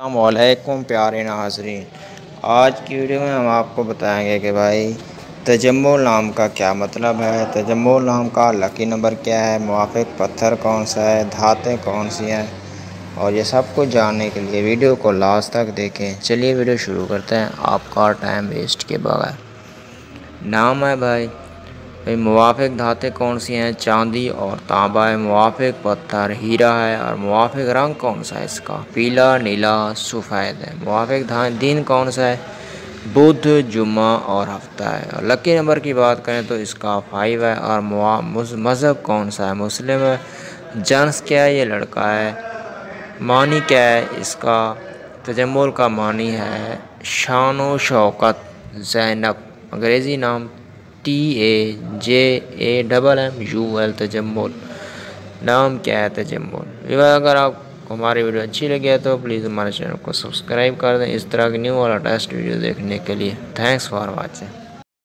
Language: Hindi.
अल्लाम प्यारे नाजरीन। आज की वीडियो में हम आपको बताएँगे कि भाई, तजम्मुल नाम का क्या मतलब है? तजम्मुल नाम का लकी नंबर क्या है? मुआफ़ पत्थर कौन सा है? धातें कौन सी हैं? और ये सब कुछ जानने के लिए वीडियो को लास्ट तक देखें। चलिए वीडियो शुरू करते हैं। आपका टाइम वेस्ट के बगैर। नाम है भाई भाई मुआफ़ धातें कौन सी हैं? चांदी और तांबा है। मुआफ़ पत्थर, हीरा है। और मुआफ़ रंग कौन सा है इसका? पीला, नीला, सफ़ेद है। मुआफ़ दिन कौन सा है? बुध, जुम्मा और हफ़्ता है। और लकी नंबर की बात करें तो इसका फाइव है। और मज़हब कौन सा है? मुस्लिम है। जन्स क्या है? ये लड़का है। मानी क्या है? इसका तजम्मुल का मानी है शान शौकत जैनब। अंग्रेज़ी नाम T A J A double M U L Tajammul नाम क्या है तजम्बुल अगर आपको हमारी वीडियो अच्छी लगी है तो प्लीज़ हमारे चैनल को सब्सक्राइब कर दें। इस तरह की न्यू और लेटेस्ट वीडियो देखने के लिए। Thanks for watching